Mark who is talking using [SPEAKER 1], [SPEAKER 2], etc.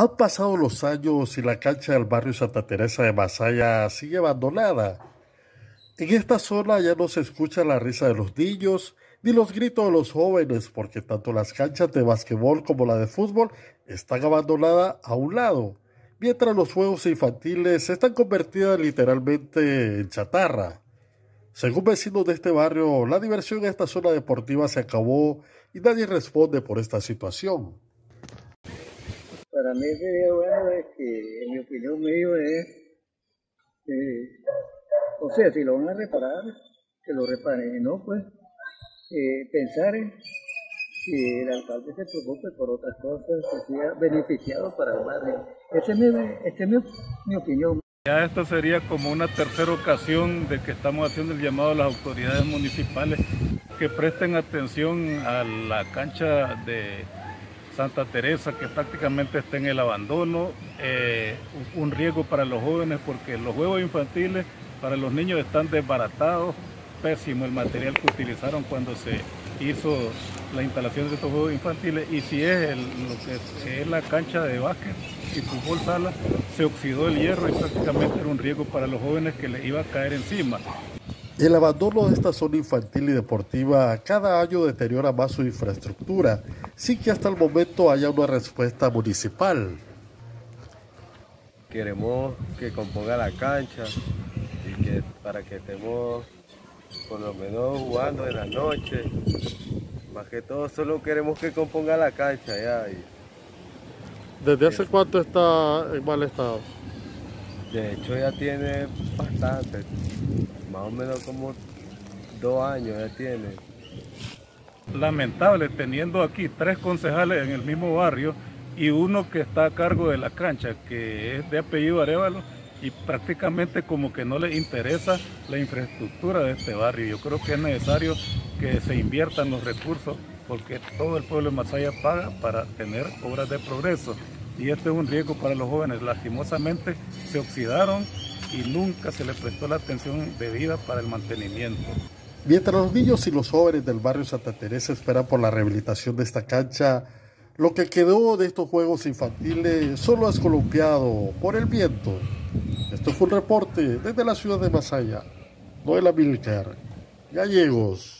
[SPEAKER 1] Han pasado los años y la cancha del barrio Santa Teresa de Masaya sigue abandonada. En esta zona ya no se escucha la risa de los niños ni los gritos de los jóvenes porque tanto las canchas de basquetbol como la de fútbol están abandonadas a un lado, mientras los juegos infantiles están convertidas literalmente en chatarra. Según vecinos de este barrio, la diversión en esta zona deportiva se acabó y nadie responde por esta situación.
[SPEAKER 2] Para mí sería bueno que, en mi opinión mío es, o sea, si lo van a reparar, que lo reparen, y no pues eh, pensar en que el alcalde se preocupe por otras cosas, que sea beneficiado para el barrio. Esa es mi, esa es mi, mi opinión.
[SPEAKER 3] Ya esta sería como una tercera ocasión de que estamos haciendo el llamado a las autoridades municipales que presten atención a la cancha de Santa Teresa que prácticamente está en el abandono, eh, un riesgo para los jóvenes porque los juegos infantiles para los niños están desbaratados, pésimo el material que utilizaron cuando se hizo la instalación de estos juegos infantiles y si es lo que es la cancha de básquet y fútbol sala, se oxidó el hierro y prácticamente era un riesgo para los jóvenes que les iba a caer encima.
[SPEAKER 1] El abandono de esta zona infantil y deportiva cada año deteriora más su infraestructura, sin que hasta el momento haya una respuesta municipal.
[SPEAKER 4] Queremos que componga la cancha y que para que estemos por lo menos jugando en la noche. Más que todo solo queremos que componga la cancha ya.
[SPEAKER 1] ¿Desde hace cuánto está en mal estado?
[SPEAKER 4] De hecho ya tiene bastante, más o menos como dos años ya tiene.
[SPEAKER 3] Lamentable teniendo aquí tres concejales en el mismo barrio y uno que está a cargo de la cancha, que es de apellido Arevalo, y prácticamente como que no les interesa la infraestructura de este barrio. Yo creo que es necesario que se inviertan los recursos porque todo el pueblo de Masaya paga para tener obras de progreso y este es un riesgo para los jóvenes. Lastimosamente se oxidaron y nunca se les prestó la atención debida para el mantenimiento.
[SPEAKER 1] Mientras los niños y los jóvenes del barrio Santa Teresa esperan por la rehabilitación de esta cancha, lo que quedó de estos juegos infantiles solo es columpiado por el viento. Esto fue un reporte desde la ciudad de Masaya. Noela Milker, Gallegos.